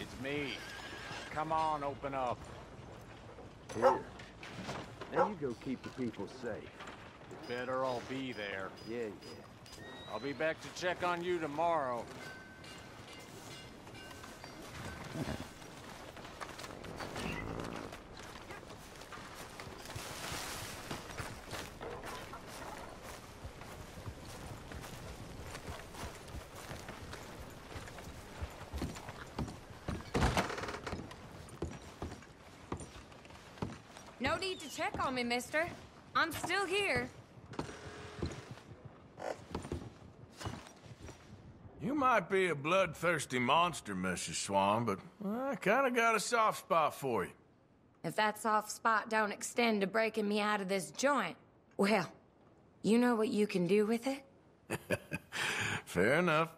It's me. Come on, open up. Here. Now you go keep the people safe. Better all be there. Yeah, yeah. I'll be back to check on you tomorrow. No need to check on me, mister. I'm still here. You might be a bloodthirsty monster, Mrs. Swan, but I kinda got a soft spot for you. If that soft spot don't extend to breaking me out of this joint, well, you know what you can do with it? Fair enough.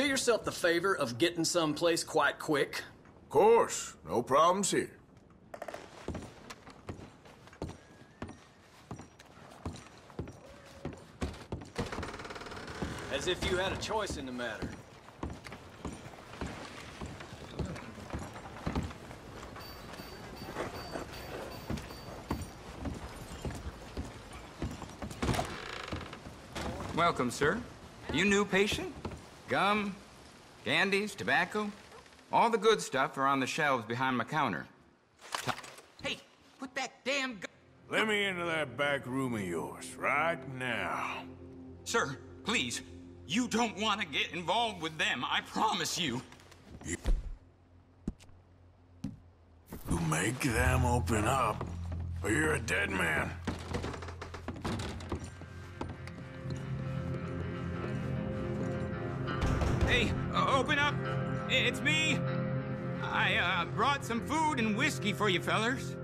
Do yourself the favor of getting someplace quite quick. Of course, no problems here. As if you had a choice in the matter. Welcome, sir. You new patient? Gum, candies, tobacco? All the good stuff are on the shelves behind my counter. T- hey, put that damn gu- Let me into that back room of yours, right now. Sir, please. You don't want to get involved with them, I promise you. you. You make them open up, or you're a dead man. Open up. It's me. I uh, brought some food and whiskey for you fellers.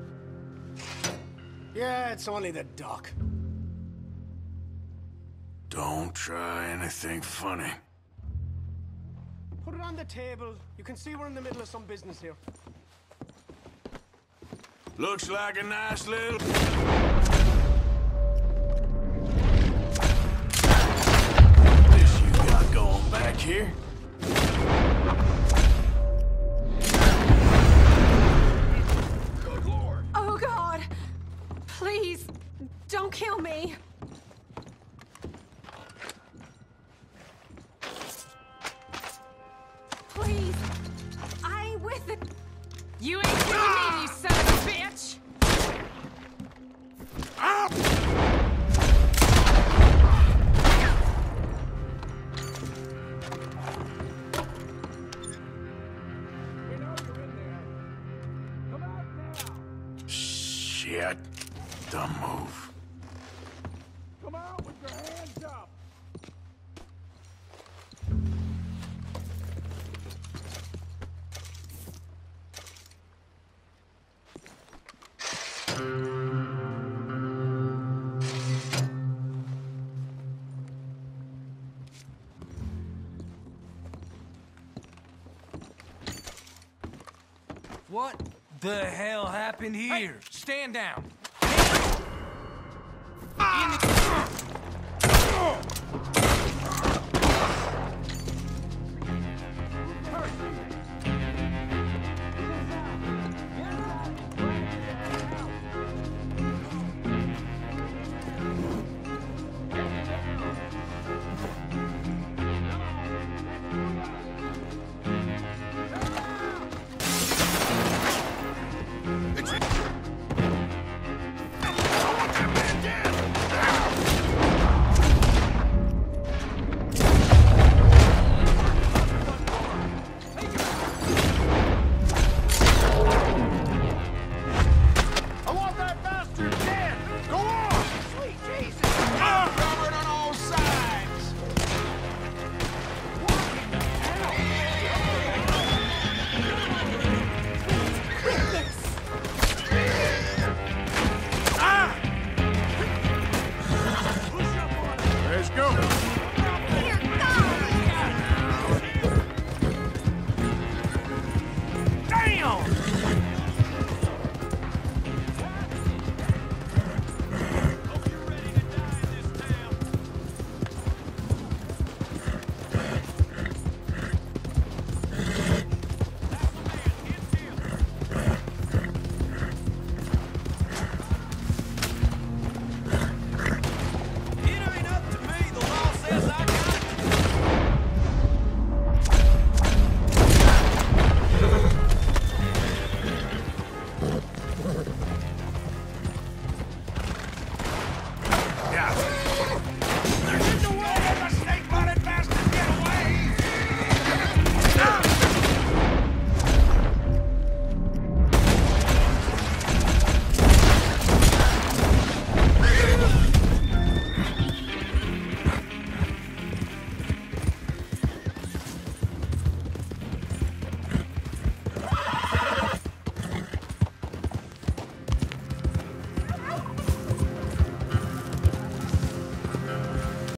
Yeah, it's only the doc. Don't try anything funny. Put it on the table. You can see we're in the middle of some business here. Looks like a nice little... Please, I ain't with it. You ain't killing me, you son of a bitch! Ah! Shit. Dumb move. What the hell happened here? Stand down. The- ah!